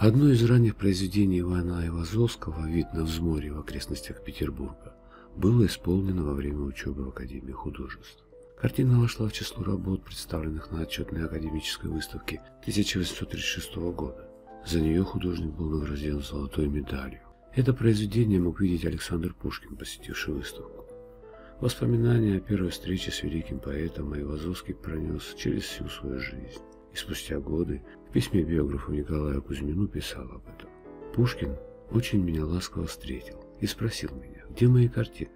Одно из ранних произведений Ивана Айвазовского «Вид на взморье в окрестностях Петербурга» было исполнено во время учебы в Академии художеств. Картина вошла в число работ, представленных на отчетной академической выставке 1836 года. За нее художник был награжден золотой медалью. Это произведение мог видеть Александр Пушкин, посетивший выставку. Воспоминания о первой встрече с великим поэтом Айвазовский пронес через всю свою жизнь. И спустя годы в письме биографу Николаю Кузьмину писал об этом. Пушкин очень меня ласково встретил и спросил меня, где мои картины.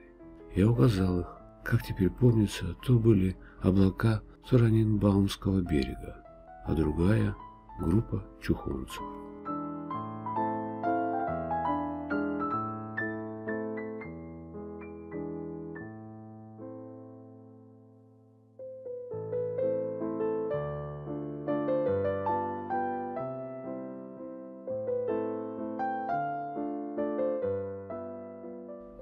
Я указал их, как теперь помнится, то были облака Суранинбаумского берега, а другая – группа чухонцев.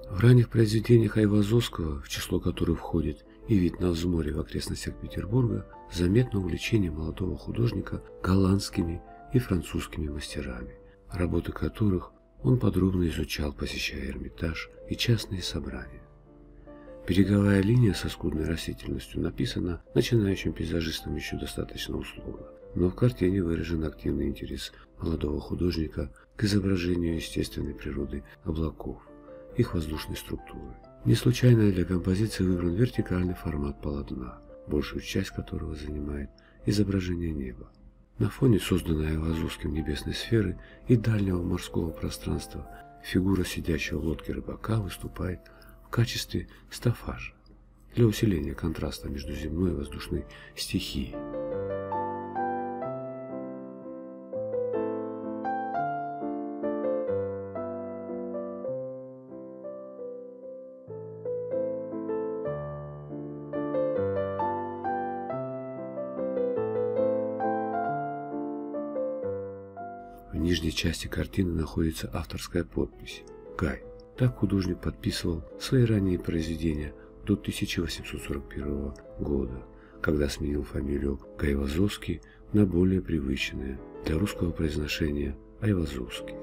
В ранних произведениях Айвазовского, в число которых входит и вид на взморье в окрестностях Петербурга, заметно увлечение молодого художника голландскими и французскими мастерами, работы которых он подробно изучал, посещая Эрмитаж и частные собрания. Береговая линия со скудной растительностью написана начинающим пейзажистом еще достаточно условно, но в картине выражен активный интерес молодого художника к изображению естественной природы облаков их воздушной структуры. Не случайно для композиции выбран вертикальный формат полотна, большую часть которого занимает изображение неба. На фоне созданной Айвазовским небесной сферы и дальнего морского пространства фигура сидящего в лодке рыбака выступает в качестве стафажа для усиления контраста между земной и воздушной стихией. Нижней части картины находится авторская подпись «Гай». Так художник подписывал свои ранние произведения до 1841 года, когда сменил фамилию Гайвазовский на более привычное для русского произношения Айвазовский.